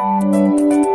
you.